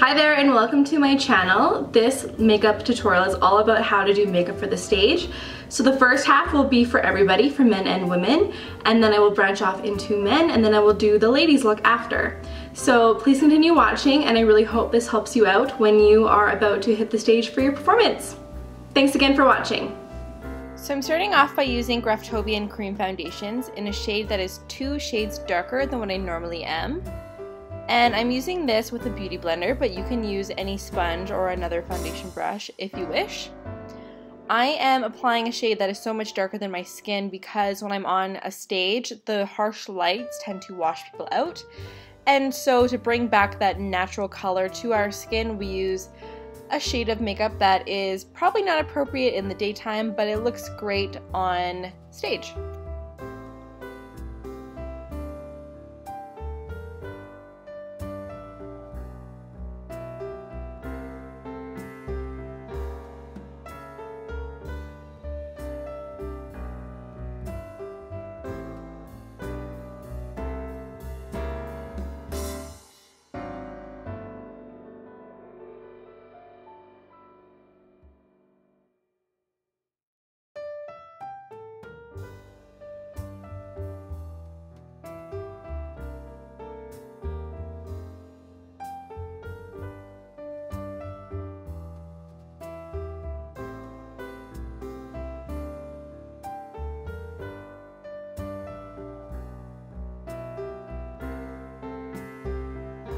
Hi there and welcome to my channel. This makeup tutorial is all about how to do makeup for the stage. So the first half will be for everybody, for men and women, and then I will branch off into men and then I will do the ladies look after. So please continue watching and I really hope this helps you out when you are about to hit the stage for your performance. Thanks again for watching. So I'm starting off by using Graftobian Cream Foundations in a shade that is two shades darker than what I normally am. And I'm using this with a beauty blender, but you can use any sponge or another foundation brush if you wish. I am applying a shade that is so much darker than my skin because when I'm on a stage, the harsh lights tend to wash people out. And so to bring back that natural color to our skin, we use a shade of makeup that is probably not appropriate in the daytime, but it looks great on stage.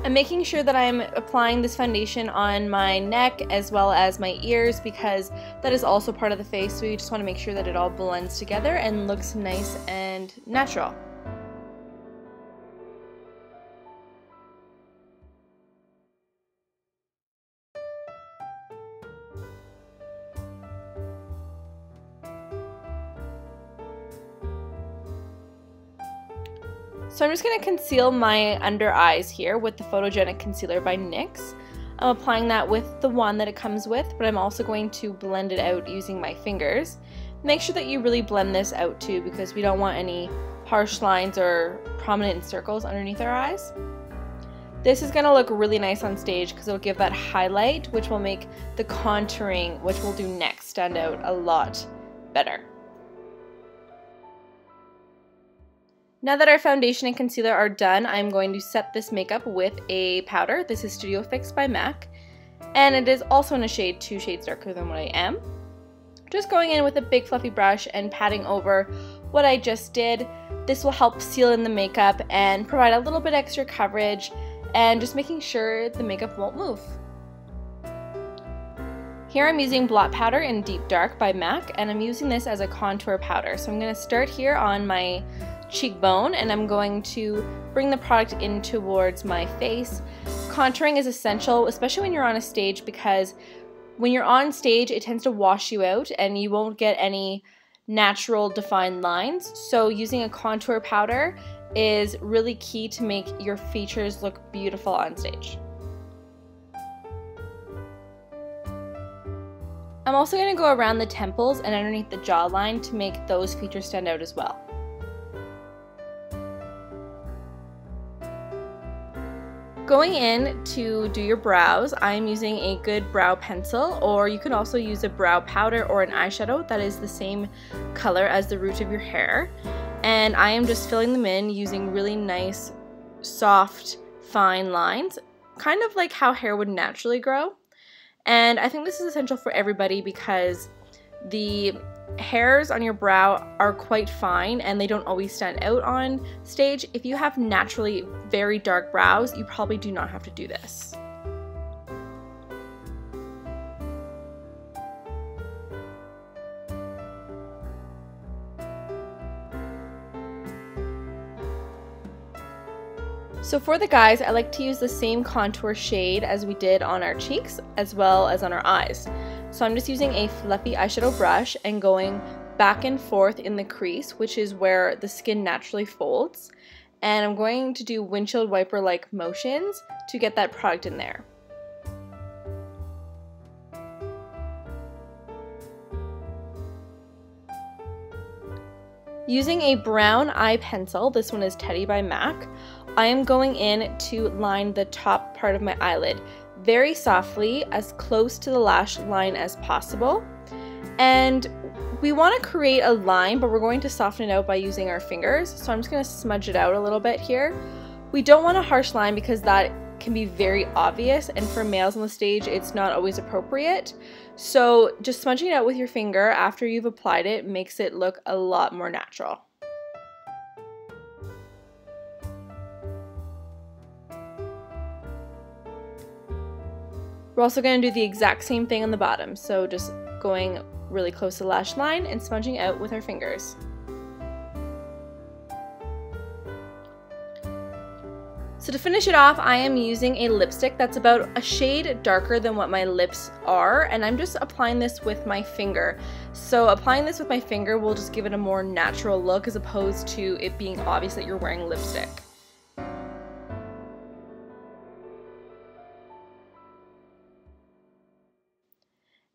I'm making sure that I'm applying this foundation on my neck as well as my ears because that is also part of the face so you just want to make sure that it all blends together and looks nice and natural. So I'm just going to conceal my under eyes here with the Photogenic Concealer by NYX. I'm applying that with the wand that it comes with, but I'm also going to blend it out using my fingers. Make sure that you really blend this out too because we don't want any harsh lines or prominent circles underneath our eyes. This is going to look really nice on stage because it'll give that highlight which will make the contouring, which we'll do next, stand out a lot better. Now that our foundation and concealer are done, I'm going to set this makeup with a powder. This is Studio Fix by MAC, and it is also in a shade two shades darker than what I am. Just going in with a big fluffy brush and patting over what I just did. This will help seal in the makeup and provide a little bit extra coverage and just making sure the makeup won't move. Here I'm using blot powder in Deep Dark by MAC and I'm using this as a contour powder. So I'm going to start here on my cheekbone and I'm going to bring the product in towards my face. Contouring is essential, especially when you're on a stage because when you're on stage it tends to wash you out and you won't get any natural defined lines. So using a contour powder is really key to make your features look beautiful on stage. I'm also going to go around the temples and underneath the jawline to make those features stand out as well. Going in to do your brows, I'm using a good brow pencil or you can also use a brow powder or an eyeshadow that is the same color as the root of your hair. And I am just filling them in using really nice, soft, fine lines, kind of like how hair would naturally grow. And I think this is essential for everybody because the hairs on your brow are quite fine and they don't always stand out on stage. If you have naturally very dark brows, you probably do not have to do this. So for the guys, I like to use the same contour shade as we did on our cheeks as well as on our eyes. So I'm just using a fluffy eyeshadow brush and going back and forth in the crease, which is where the skin naturally folds. And I'm going to do windshield wiper like motions to get that product in there. Using a brown eye pencil, this one is Teddy by MAC, I am going in to line the top part of my eyelid. Very softly as close to the lash line as possible. And we want to create a line, but we're going to soften it out by using our fingers. So I'm just going to smudge it out a little bit here. We don't want a harsh line because that can be very obvious and for males on the stage it's not always appropriate. So just smudging it out with your finger after you've applied it makes it look a lot more natural. We're also going to do the exact same thing on the bottom, so just going really close to the lash line and smudging out with our fingers. So to finish it off, I am using a lipstick that's about a shade darker than what my lips are, and I'm just applying this with my finger. So applying this with my finger will just give it a more natural look as opposed to it being obvious that you're wearing lipstick.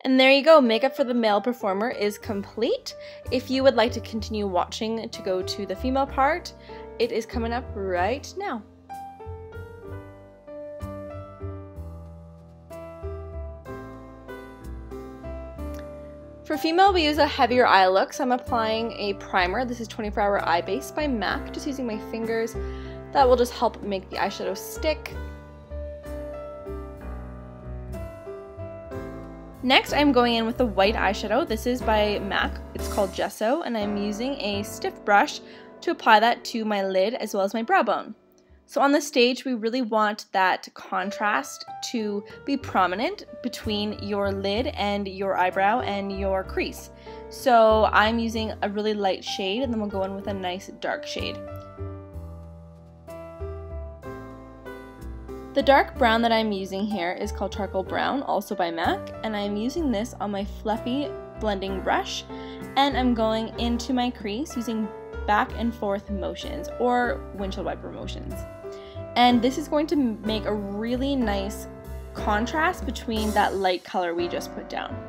And there you go, makeup for the male performer is complete. If you would like to continue watching to go to the female part, it is coming up right now. For female, we use a heavier eye look, so I'm applying a primer. This is 24 Hour Eye Base by MAC, just using my fingers. That will just help make the eyeshadow stick. Next, I'm going in with the white eyeshadow. This is by MAC. It's called Gesso, and I'm using a stiff brush to apply that to my lid as well as my brow bone. So on the stage, we really want that contrast to be prominent between your lid and your eyebrow and your crease. So I'm using a really light shade and then we'll go in with a nice dark shade. The dark brown that I'm using here is called Charcoal Brown, also by MAC, and I'm using this on my fluffy blending brush and I'm going into my crease using back and forth motions or windshield wiper motions. And this is going to make a really nice contrast between that light color we just put down.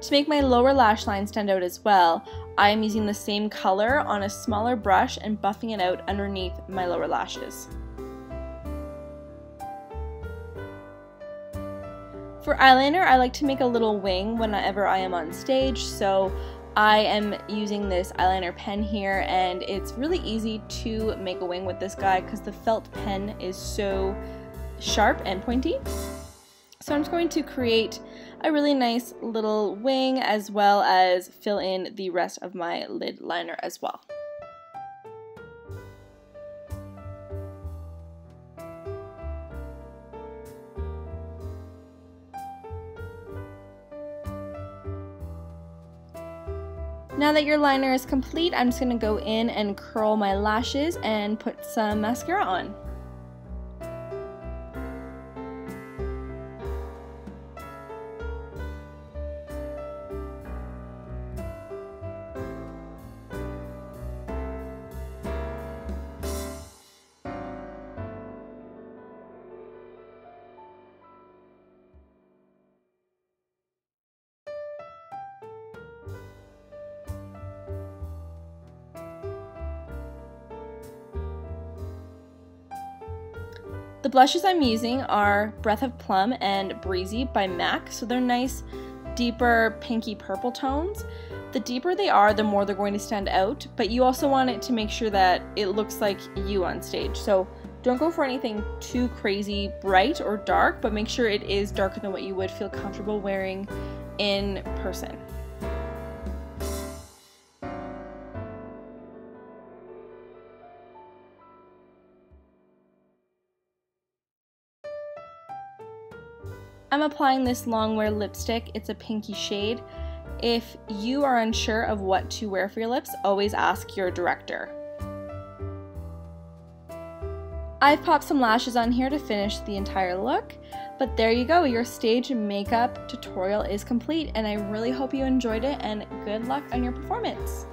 To make my lower lash line stand out as well, I am using the same color on a smaller brush and buffing it out underneath my lower lashes. For eyeliner, I like to make a little wing whenever I am on stage, so I am using this eyeliner pen here and it's really easy to make a wing with this guy because the felt pen is so sharp and pointy. So I'm just going to create a really nice little wing as well as fill in the rest of my lid liner as well. Now that your liner is complete, I'm just going to go in and curl my lashes and put some mascara on. The blushes I'm using are Breath of Plum and Breezy by MAC, so they're nice, deeper pinky purple tones. The deeper they are, the more they're going to stand out, but you also want it to make sure that it looks like you on stage. So don't go for anything too crazy bright or dark, but make sure it is darker than what you would feel comfortable wearing in person. I'm applying this longwear lipstick. It's a pinky shade. If you are unsure of what to wear for your lips, always ask your director. I've popped some lashes on here to finish the entire look, but there you go, your stage makeup tutorial is complete and I really hope you enjoyed it and good luck on your performance.